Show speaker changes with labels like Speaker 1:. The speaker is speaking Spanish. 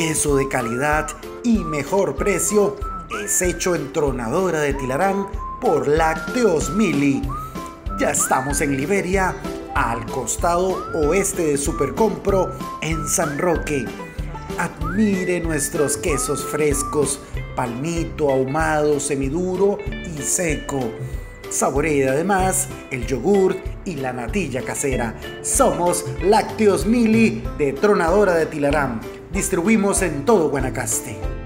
Speaker 1: queso de calidad y mejor precio es hecho en Tronadora de Tilarán por Lácteos Mili. Ya estamos en Liberia, al costado oeste de Supercompro, en San Roque. Admire nuestros quesos frescos, palmito, ahumado, semiduro y seco. Saboree además el yogur y la natilla casera. Somos Lácteos Mili de Tronadora de Tilarán. Distribuimos en todo Guanacaste.